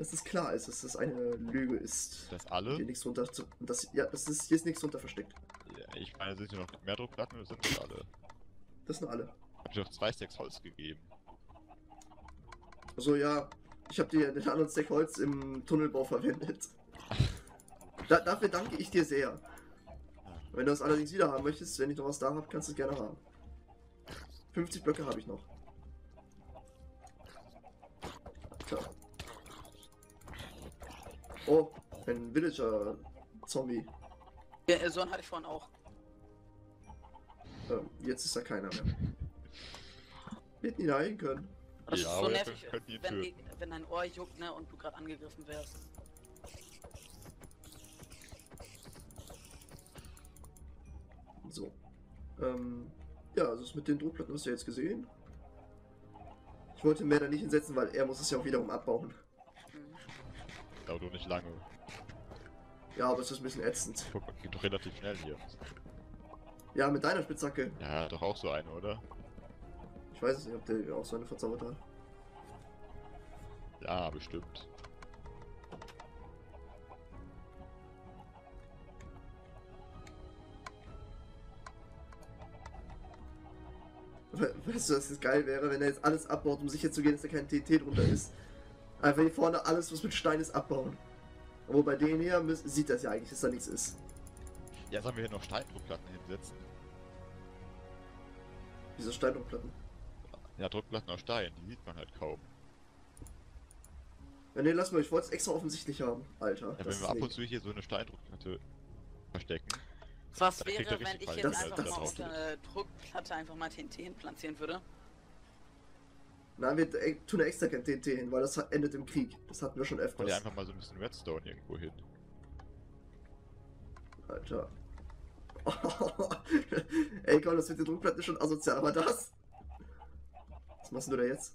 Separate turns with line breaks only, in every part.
dass es klar ist, dass das eine Lüge ist.
Das alle?
Hier nichts drunter zu, das, ja, das ist, hier ist nichts drunter versteckt.
Ja, ich meine, sind hier noch mehr Druckplatten oder sind das alle?
Das sind alle.
Hab ich doch zwei Stacks Holz gegeben.
Also ja, ich habe dir den anderen Stack Holz im Tunnelbau verwendet. Da, dafür danke ich dir sehr. Wenn du das allerdings wieder haben möchtest, wenn ich noch was da habe, kannst du es gerne haben. 50 Blöcke habe ich noch. Oh, ein Villager-Zombie.
Ja, äh, so einen hatte ich vorhin auch.
Ähm, jetzt ist da keiner mehr. Wir hätten ihn heilen können.
Das
Ja,
ist so nervig, wenn, die, wenn dein Ohr juckt, ne, und du gerade angegriffen wärst.
So. Ähm, ja, also das mit den Druckplatten hast du ja jetzt gesehen. Ich wollte mehr da nicht hinsetzen, weil er muss es ja auch wiederum abbauen.
Dauert doch nicht lange.
Ja, aber es ist ein bisschen ätzend.
Guck mal, geht doch relativ schnell hier.
Ja, mit deiner Spitzhacke.
Ja, doch auch so eine, oder?
Ich weiß es nicht, ob der auch so eine verzaubert hat.
Ja, bestimmt.
We- Weißt du, dass es geil wäre, wenn er jetzt alles abbaut, um sicher zu gehen, dass da kein TT drunter ist. Einfach hier vorne alles, was mit Stein ist, abbauen. Aber bei denen hier müß- sieht das ja eigentlich, dass da nichts ist.
Ja, sollen wir hier noch Steindruckplatten hinsetzen?
Diese Steindruckplatten.
Ja, Druckplatten aus Stein, die sieht man halt kaum.
Ja, nee, lass mal, ich wollte es extra offensichtlich haben, Alter.
Ja, wenn wir ab und zu hier so eine Steindruckplatte verstecken.
Was wäre, wenn ich jetzt einfach mal auf der Druckplatte einfach mal TNT platzieren würde?
Nein, wir äh, tun extra kein TNT hin, weil das endet im Krieg. Das hatten wir schon öfters.
ja einfach mal so ein bisschen Redstone irgendwo hin.
Alter. Ey, komm, das mit der Druckplatte schon asozial, aber das? Was machst du da jetzt?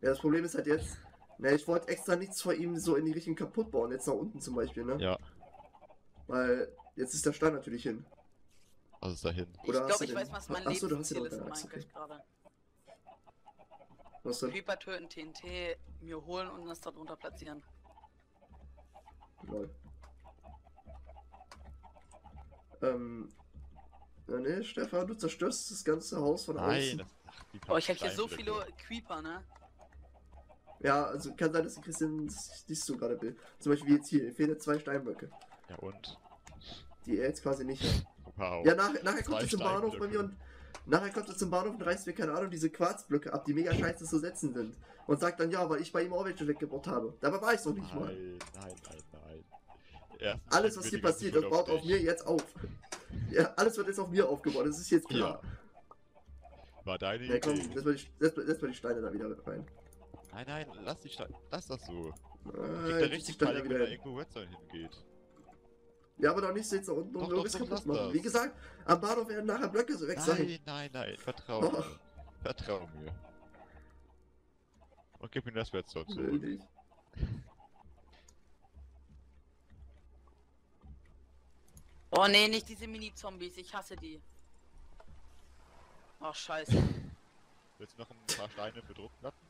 Ja, das Problem ist halt jetzt, ne, ich wollte extra nichts vor ihm so in die Richtung kaputt bauen, jetzt nach unten zum Beispiel, ne?
Ja,
Weil jetzt ist der Stein natürlich hin.
Was ist da hin?
Ich
Oder hast
glaube,
du
ich
den-
weiß, was mein
Achso,
Lebensziel ist in Minecraft
okay.
gerade.
Was denn?
Creeper töten, TNT mir holen und das da drunter platzieren.
Lol. Ähm. Ja, ne, Stefan, du zerstörst das ganze Haus von
Nein,
außen.
das, ach,
Oh, ich habe hier so viele Creeper, ne?
Ja, also kann sein, dass die Christian das nicht so gerade will. Zum Beispiel wie jetzt hier, fehlen zwei Steinblöcke,
Ja und?
die er jetzt quasi nicht hat.
Wow.
Ja, nach, nachher kommt er zum Bahnhof bei mir und nachher kommt er zum Bahnhof und reißt mir, keine Ahnung, diese Quarzblöcke ab, die mega scheiße zu setzen sind. Und sagt dann, ja, weil ich bei ihm auch welche weggebaut habe. Dabei war ich doch nicht mal.
Nein, nein, nein, nein. Erstens
Alles, was hier passiert, das baut auf mir jetzt auf. Ja, alles wird jetzt auf mir aufgebaut, das ist jetzt klar.
War deine
Ja, komm,
Idee.
setz mal, die, setz, setz mal die Steine da wieder rein.
Nein, nein, lass die Steine. Lass das so.
Äh,
Kriegt er richtig Panik, wenn da irgendwo Redstone hingeht.
Ja, aber doch nicht so jetzt da unten
Doch,
und
doch,
irgendwas kaputt machen.
das.
Wie gesagt, am Bahnhof werden nachher Blöcke so weg sein.
Nein, nein, nein, vertrau
Doch.
mir. Vertrau mir. Und gib mir das
Will
zurück.
nicht.
Oh nee, nicht diese Mini-Zombies, ich hasse die. Oh scheiße.
Willst du noch ein paar Steine für Druckplatten?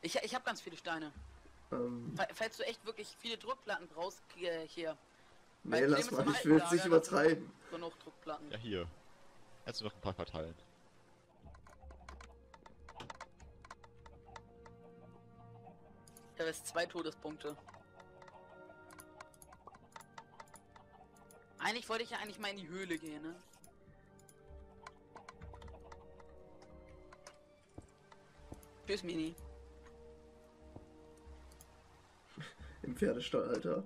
Ich, ich habe ganz viele Steine.
Ähm,
Fa- Falls du echt wirklich viele Druckplatten brauchst, äh, hier.
nee,
Weil
lass mal, ich will es nicht übertreiben.
Genug Druckplatten.
Ja, hier. Kannst du noch ein paar verteilen.
Ich habe jetzt zwei Todespunkte. Eigentlich wollte ich ja eigentlich mal in die Höhle gehen, ne? Tschüss, Mini.
Im Pferdestall, Alter.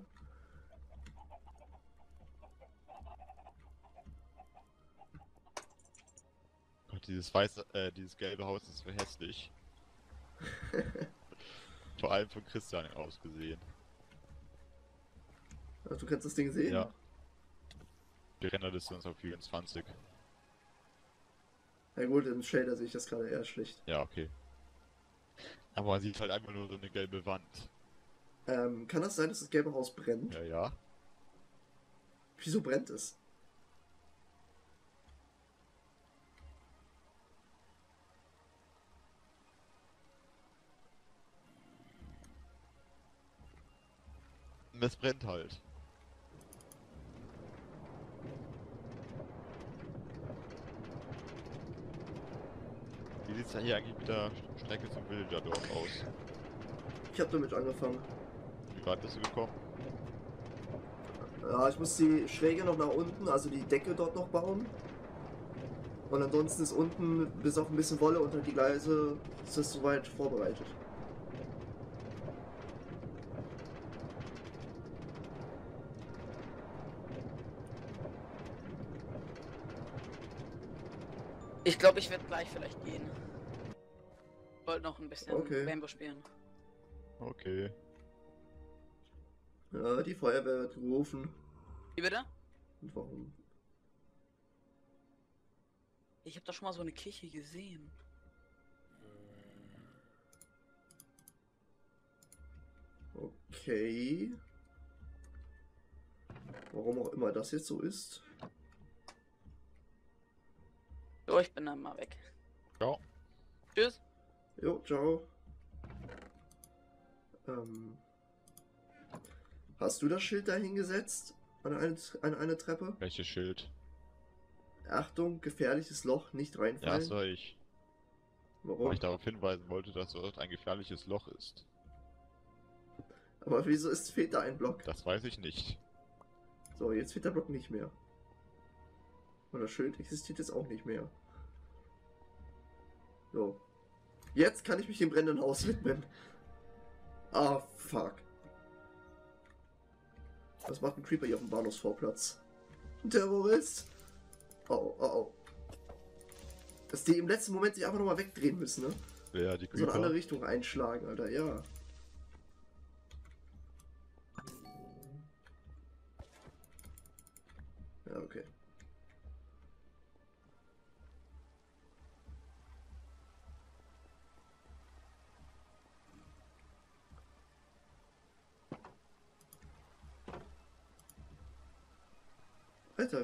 Gott, dieses weiße, äh, dieses gelbe Haus ist so hässlich. Vor allem von Christian aus gesehen.
Ach, du kannst das Ding sehen?
Ja. Die Renderdistanz auf 24.
Ja gut, im Shader sehe ich das gerade eher schlecht.
Ja, okay. Aber man sieht halt einfach nur so eine gelbe Wand.
Ähm, kann das sein, dass das gelbe Haus brennt?
Ja, ja.
Wieso brennt es?
Es brennt halt. Wie sieht's ja hier eigentlich mit der Strecke zum Villager-Dorf aus?
Ich habe damit angefangen.
Wie weit bist du gekommen?
Ja, ich muss die Schräge noch nach unten, also die Decke dort noch bauen. Und ansonsten ist unten bis auf ein bisschen Wolle unter die Gleise ist das soweit vorbereitet.
Ich glaube, ich werde gleich vielleicht gehen. Wollte noch ein bisschen
Okay.
Rainbow spielen.
Okay.
Ja, die Feuerwehr wird gerufen.
Wie bitte?
Und warum?
Ich habe doch schon mal so eine Kirche gesehen.
Okay. Warum auch immer das jetzt so ist.
So, ich bin dann mal weg.
Ja.
Tschüss.
Jo, ciao. Ähm, hast du das Schild da hingesetzt? An eine, an eine Treppe?
Welches Schild?
Achtung, gefährliches Loch, nicht
Ja,
reinfallen.
das war ich.
Warum?
Weil ich darauf hinweisen wollte, dass dort ein gefährliches Loch ist.
Aber wieso ist, fehlt da ein Block?
Das weiß ich nicht.
So, jetzt fehlt der Block nicht mehr. Und das Schild existiert jetzt auch nicht mehr. So. Jetzt kann ich mich dem brennenden Haus widmen. Ah, fuck. Was macht ein Creeper hier auf dem Bahnhofsvorplatz? Ein Terrorist? Oh, oh, oh. Dass die im letzten Moment sich einfach nochmal wegdrehen müssen, ne?
Wer, die
So in eine andere
Creeper?
Richtung einschlagen, Alter, ja. Ja,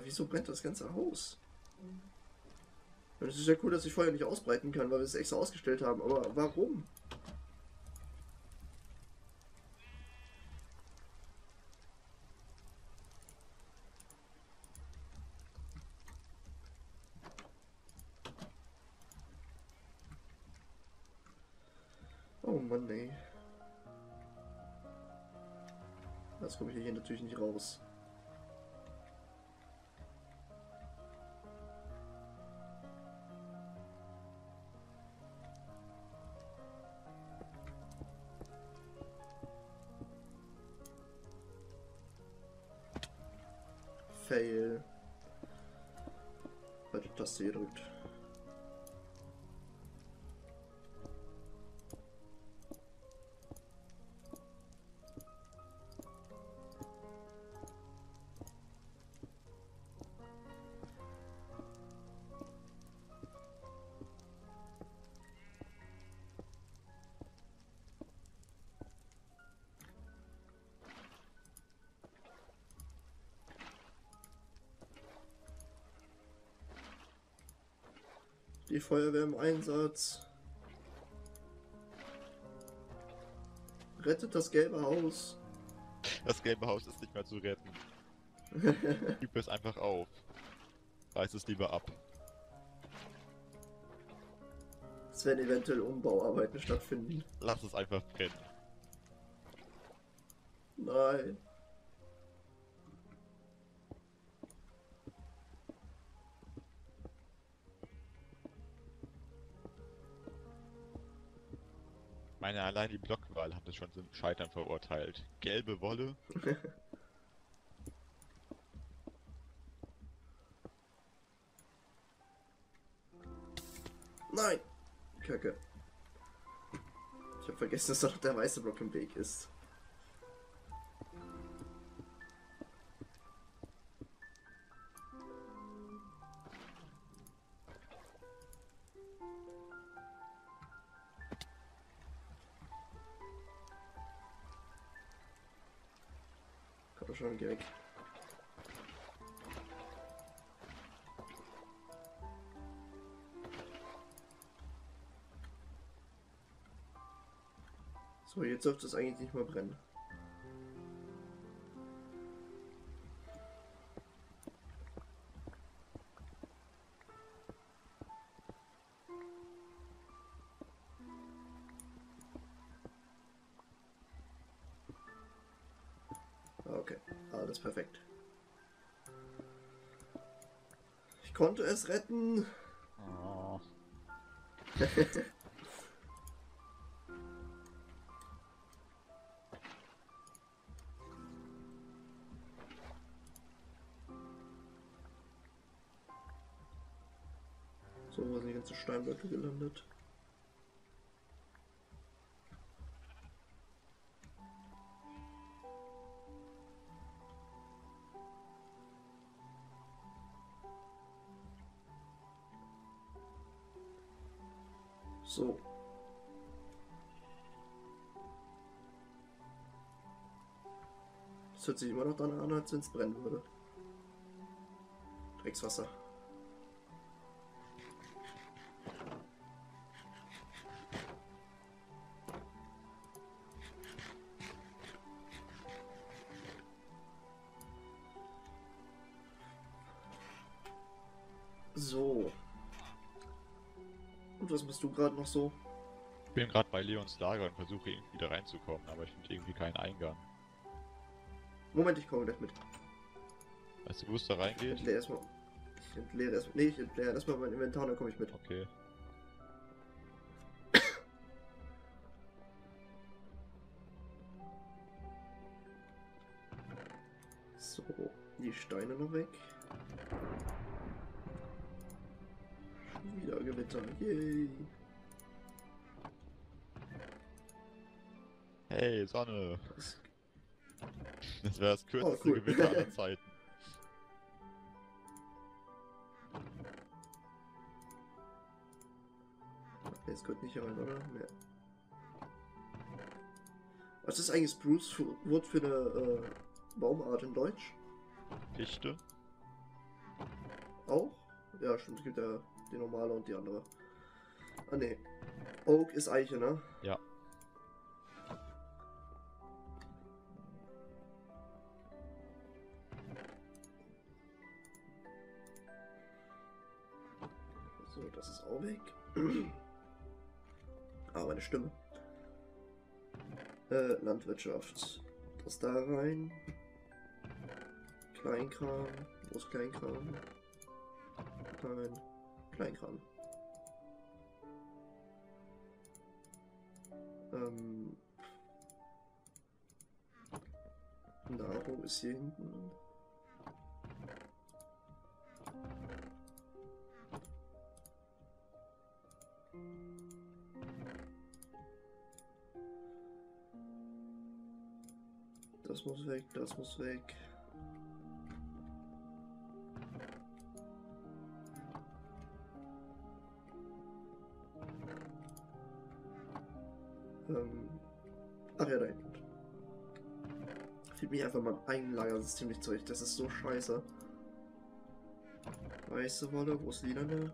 wieso brennt das ganze Haus? Es ist ja cool, dass ich Feuer nicht ausbreiten kann, weil wir es extra ausgestellt haben. Aber warum? Oh Mann, ey. Das komme ich hier natürlich nicht raus. Fail. Falsche Taste gedrückt. Feuerwehr im Einsatz. Rettet das gelbe Haus.
Das gelbe Haus ist nicht mehr zu retten. Gib es einfach auf. Reiß es lieber ab.
es werden eventuell Umbauarbeiten stattfinden.
Lass es einfach brennen.
Nein.
Meine allein die Blockwahl hat es schon zum Scheitern verurteilt. Gelbe Wolle?
Nein! Kacke. Ich habe vergessen, dass da noch der weiße Block im Weg ist. So, jetzt dürfte es eigentlich nicht mehr brennen. Okay, alles perfekt. Ich konnte es retten.
Oh.
So, wo sind die ganzen Steinblöcke gelandet? So. Das hört sich immer noch danach an, als wenn es brennen würde. Dreckswasser. So. Und was machst du gerade noch so?
Ich bin gerade bei Leons Lager und versuche irgendwie da reinzukommen, aber ich finde irgendwie keinen Eingang.
Moment, ich komme gleich mit.
Weißt du, wo es da
Ich
reingeht?
entleere erstmal. Ich entleere erstmal. Nee, ich entleere erstmal mein Inventar, dann komme ich mit.
Okay.
So, die Steine noch weg. Gewitter. Yay.
Hey, Sonne!
Das,
wäre das kürzeste
Oh, cool.
Gewitter aller Zeiten.
jetzt gehört nicht rein, oder? Nee. Was ist eigentlich Spruce für- Wood für eine äh, Baumart in Deutsch?
Fichte?
Auch? Ja, stimmt, es gibt ja die normale und die andere. Ah, nee. Oak ist Eiche, ne?
Ja.
So, das ist auch weg. ah, meine Stimme. Äh, Landwirtschaft. Das da rein. Kleinkram. Wo ist Kleinkram? Nein. Kleinkram. Ähm. Nahrung ist hier hinten. Das muss weg, das muss weg. Mich einfach mal ein Lagersystem nicht zurecht. Das ist so scheiße. Weiße Wolle, wo ist lilane?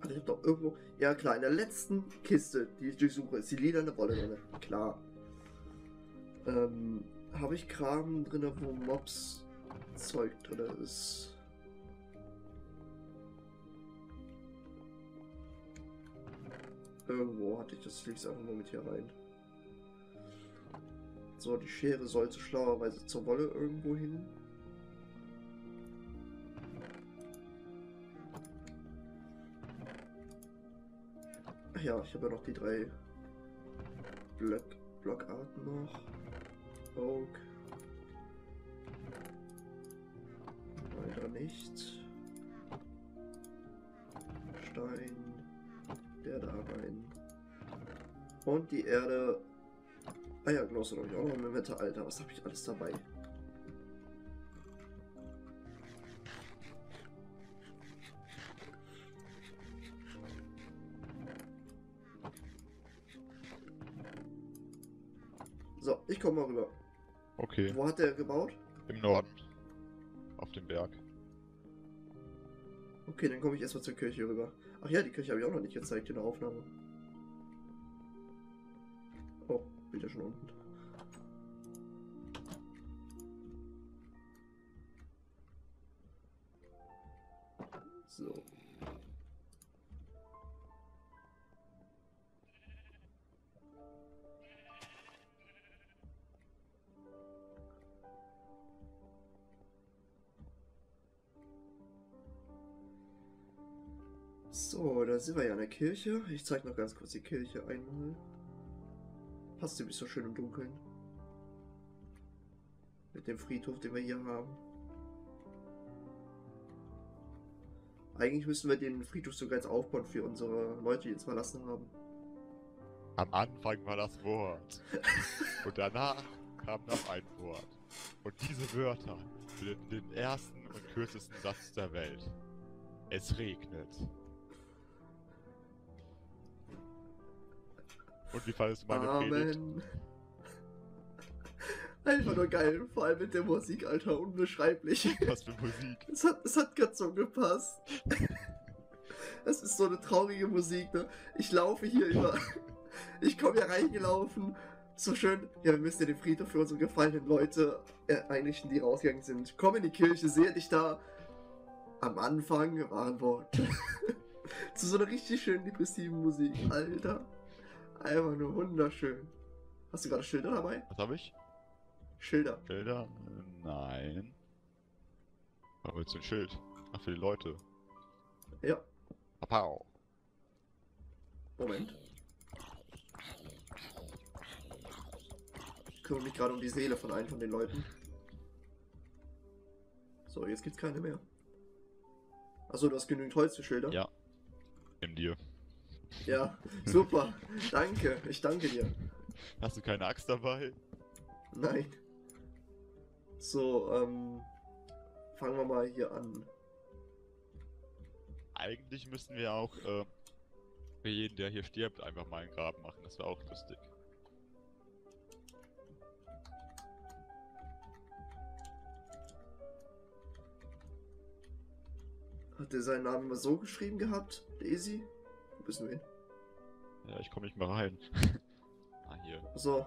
Also ich hab doch irgendwo. Ja klar, in der letzten Kiste, die ich durchsuche, ist die lilane Wolle drin. Klar. Ähm, habe ich Kram drin, wo Mobs Zeug drin ist. Irgendwo hatte ich das liegt einfach nur mit hier rein. So, die Schere sollte schlauerweise zur Wolle irgendwo hin. Ach ja, ich habe ja noch die drei Block Blockarten noch. Oak. Weiter nicht. Stein. Und die Erde. Ah ja, Glosse glaube ich auch noch im Inventar. Alter, was habe ich alles dabei? So, ich komme mal rüber.
Okay.
Wo hat der gebaut?
Im Norden. Auf dem Berg.
Okay, dann komme ich erstmal zur Kirche rüber. Ach ja, die Kirche habe ich auch noch nicht gezeigt in der Aufnahme. Bilder schon unten. So. So, da sind wir ja in der Kirche. Ich zeige noch ganz kurz die Kirche einmal. Passt nämlich so schön im Dunkeln. Mit dem Friedhof, den wir hier haben. Eigentlich müssen wir den Friedhof sogar jetzt aufbauen für unsere Leute, die uns verlassen haben.
Am Anfang war das Wort. Und danach kam noch ein Wort. Und diese Wörter bilden den ersten und kürzesten Satz der Welt. Es regnet. Und wie fandest du meine Predigt?
Amen. Einfach nur geil, vor allem mit der Musik, Alter, unbeschreiblich.
Was für Musik.
Es hat, es hat gerade so gepasst. Es ist so eine traurige Musik, ne? Ich laufe hier über. Ich komme hier reingelaufen. So schön. Ja, wir müssen ja den Friedhof für unsere gefallenen Leute äh, einrichten, die rausgegangen sind. Komm in die Kirche, sehe dich da. Am Anfang waren Worte. Zu so einer richtig schönen depressiven Musik, Alter. Einfach nur wunderschön. Hast du gerade Schilder dabei?
Was habe ich?
Schilder.
Schilder? Nein. Willst du ein Schild? Ach, für die Leute.
Ja,
Papau.
Moment. Ich kümmere mich gerade um die Seele von einem von den Leuten. So, jetzt gibt's keine mehr. Achso, du hast genügend Holz für Schilder?
Ja.
Ja, super. danke, ich danke dir.
Hast du keine Axt dabei?
Nein. So, ähm. Fangen wir mal hier an.
Eigentlich müssten wir auch äh, für jeden, der hier stirbt, einfach mal ein Grab machen. Das wäre auch lustig.
Hat er seinen Namen immer so geschrieben gehabt? Daisy? Wo bist du hin?
Ja, ich komme nicht mehr rein. ah, hier.
So.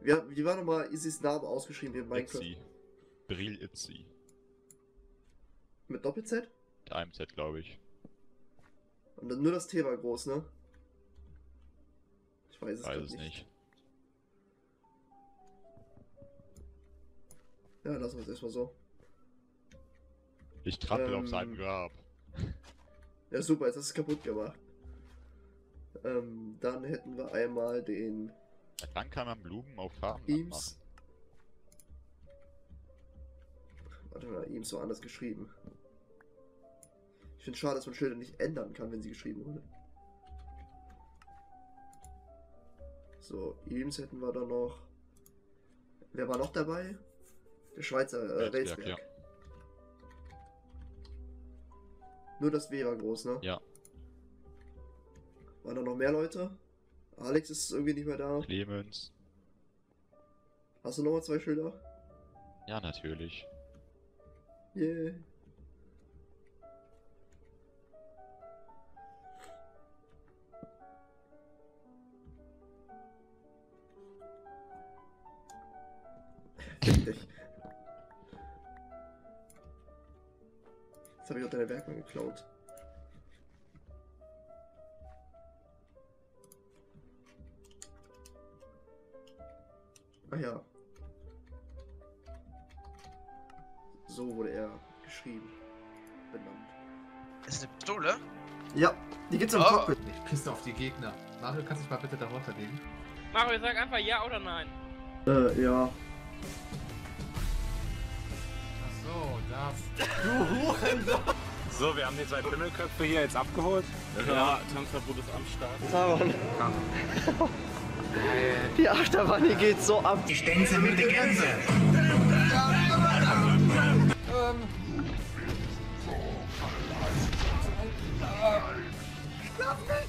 Wie, wie war nochmal Isis Name ausgeschrieben hier in Minecraft?
Itzy. Bril Itzy.
Mit Doppel-Z?
Der AMZ, glaube ich.
Und dann nur das T war groß, ne? Ich weiß es,
Weiß es nicht.
Ja, lassen wir es erstmal so.
Ich trampel
Ähm.
auf seinem Grab.
Ja, super, jetzt hast du es kaputt gemacht. Ähm, dann hätten wir einmal den
Seit wann kann man Blumen auf Farben
Eames. Warte mal, Eames so anders geschrieben. Ich finde schade, dass man Schilder nicht ändern kann, wenn sie geschrieben wurde. So, Eames hätten wir dann noch. Wer war noch dabei? Der Schweizer äh,
Welsberg,
Welsberg. Nur das W war groß, ne?
Ja.
Waren da noch mehr Leute? Alex ist irgendwie nicht mehr da.
Clemens.
Hast du nochmal zwei Schilder?
Ja, natürlich.
Yeah. Jetzt habe ich auch deine Werkbank geklaut. Ah ja. So wurde er geschrieben. Benannt.
Ist eine Pistole?
Ja, die gibt's im
Oh.
Cockpit.
Ich pisse auf die Gegner. Mario, kannst du dich mal bitte darunter legen?
Mario, sag einfach ja oder nein.
Äh, ja.
Ach so, das.
So, wir haben die zwei Pimmelköpfe hier jetzt abgeholt.
Ja, Tanzverbot ist am Start.
Die Achterbahn hier geht so ab.
Die Stänze mit der Gänse. Ähm. Lass mich!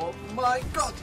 oh mein Gott!